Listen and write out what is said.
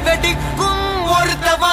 వెడిక్కు